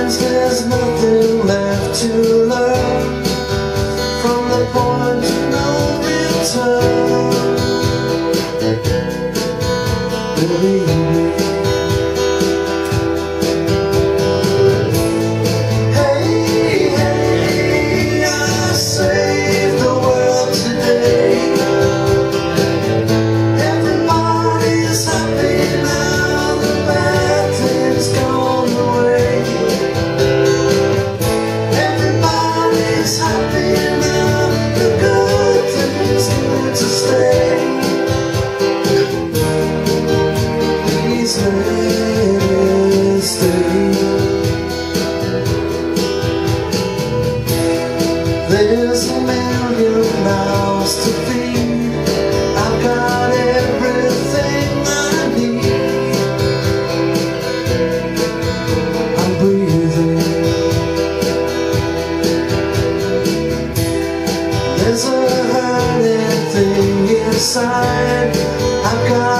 There's nothing left to There's a million miles to feed I've got everything I need. I'm breathing. There's a hurting thing inside. I've got